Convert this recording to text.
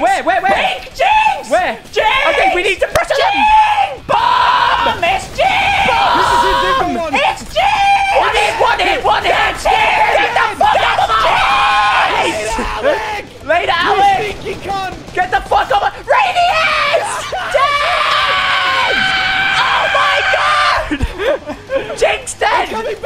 Where, where, where? Pink Jinx! Where? Jinx! Okay, we need to press a button! Bomb! It's Jinx! Bomb! This is a different one! It's Jinx! One hit, one hit, one hit! That's Jinx! Get the fuck out of my face! Later, Alex! You stinky cunt! Get the fuck out of my... Radiance! Jinx! Oh my god! Jinx dead!